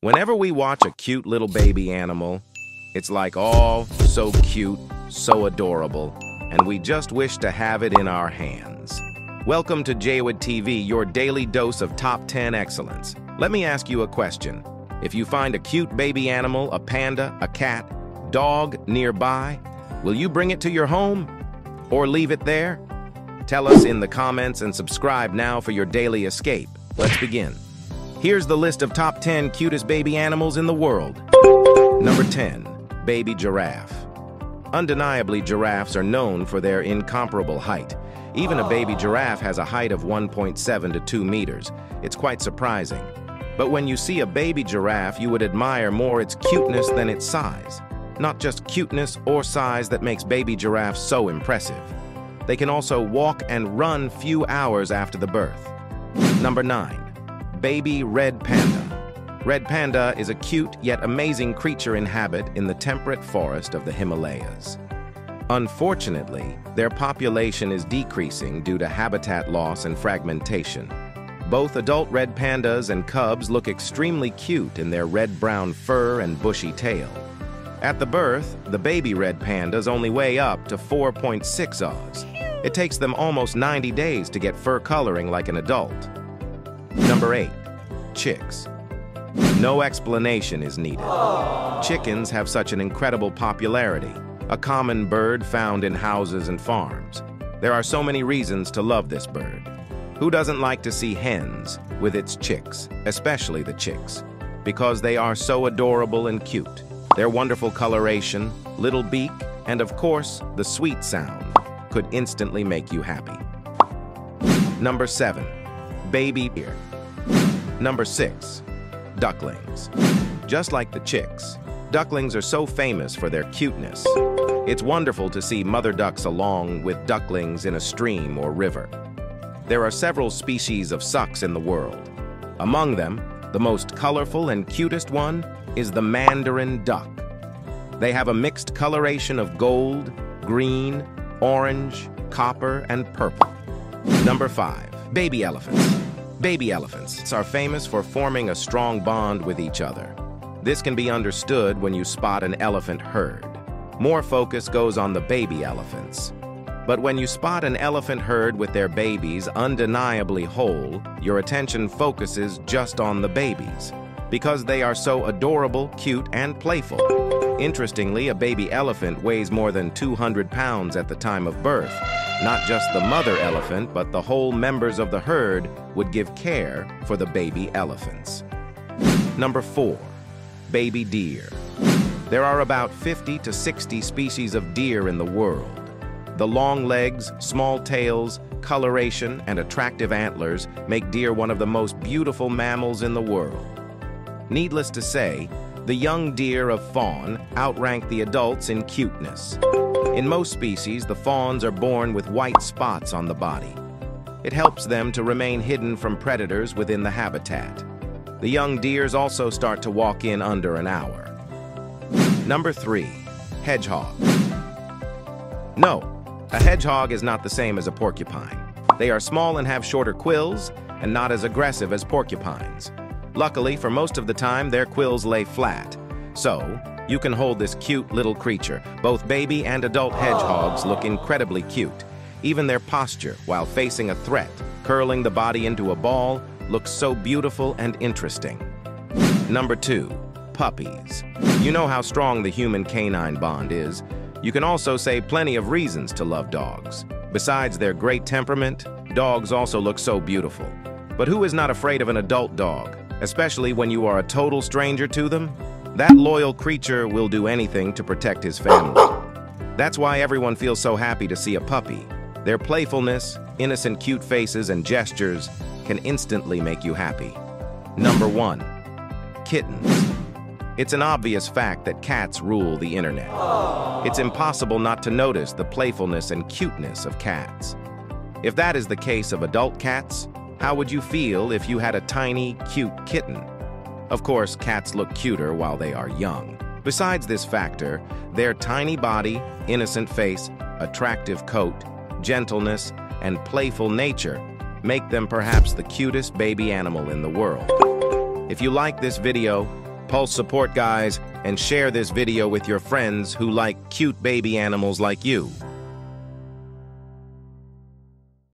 Whenever we watch a cute little baby animal, it's like all so cute, so adorable, and we just wish to have it in our hands. Welcome to Jawid TV, your daily dose of top 10 excellence. Let me ask you a question. If you find a cute baby animal, a panda, a cat, dog nearby, will you bring it to your home or leave it there? Tell us in the comments and subscribe now for your daily escape. Let's begin. Here's the list of top 10 cutest baby animals in the world. Number 10. Baby Giraffe. Undeniably, giraffes are known for their incomparable height. Even a baby giraffe has a height of 1.7 to 2 meters. It's quite surprising. But when you see a baby giraffe, you would admire more its cuteness than its size. Not just cuteness or size that makes baby giraffes so impressive. They can also walk and run few hours after the birth. Number 9 baby red panda. Red panda is a cute yet amazing creature in habit in the temperate forest of the Himalayas. Unfortunately, their population is decreasing due to habitat loss and fragmentation. Both adult red pandas and cubs look extremely cute in their red-brown fur and bushy tail. At the birth, the baby red pandas only weigh up to 4.6 oz. It takes them almost 90 days to get fur coloring like an adult. Number 8. Chicks. No explanation is needed. Chickens have such an incredible popularity, a common bird found in houses and farms. There are so many reasons to love this bird. Who doesn't like to see hens with its chicks, especially the chicks? Because they are so adorable and cute. Their wonderful coloration, little beak, and of course, the sweet sound could instantly make you happy. Number 7. Baby Deer. Number 6. Ducklings. Just like the chicks, ducklings are so famous for their cuteness. It's wonderful to see mother ducks along with ducklings in a stream or river. There are several species of sucks in the world. Among them, the most colorful and cutest one is the mandarin duck. They have a mixed coloration of gold, green, orange, copper, and purple. Number 5. Baby elephants. Baby elephants are famous for forming a strong bond with each other. This can be understood when you spot an elephant herd. More focus goes on the baby elephants. But when you spot an elephant herd with their babies undeniably whole, your attention focuses just on the babies because they are so adorable, cute, and playful. Interestingly, a baby elephant weighs more than 200 pounds at the time of birth, not just the mother elephant, but the whole members of the herd would give care for the baby elephants. Number 4. Baby Deer There are about 50 to 60 species of deer in the world. The long legs, small tails, coloration, and attractive antlers make deer one of the most beautiful mammals in the world. Needless to say, the young deer of fawn outrank the adults in cuteness. In most species, the fawns are born with white spots on the body. It helps them to remain hidden from predators within the habitat. The young deers also start to walk in under an hour. Number 3. Hedgehog. No, a hedgehog is not the same as a porcupine. They are small and have shorter quills and not as aggressive as porcupines. Luckily, for most of the time, their quills lay flat. So, you can hold this cute little creature. Both baby and adult hedgehogs look incredibly cute. Even their posture, while facing a threat, curling the body into a ball, looks so beautiful and interesting. Number two, puppies. You know how strong the human-canine bond is. You can also say plenty of reasons to love dogs. Besides their great temperament, dogs also look so beautiful. But who is not afraid of an adult dog, especially when you are a total stranger to them? That loyal creature will do anything to protect his family. That's why everyone feels so happy to see a puppy. Their playfulness, innocent cute faces, and gestures can instantly make you happy. Number one, kittens. It's an obvious fact that cats rule the internet. It's impossible not to notice the playfulness and cuteness of cats. If that is the case of adult cats, how would you feel if you had a tiny, cute kitten? Of course, cats look cuter while they are young. Besides this factor, their tiny body, innocent face, attractive coat, gentleness, and playful nature make them perhaps the cutest baby animal in the world. If you like this video, Pulse support, guys, and share this video with your friends who like cute baby animals like you.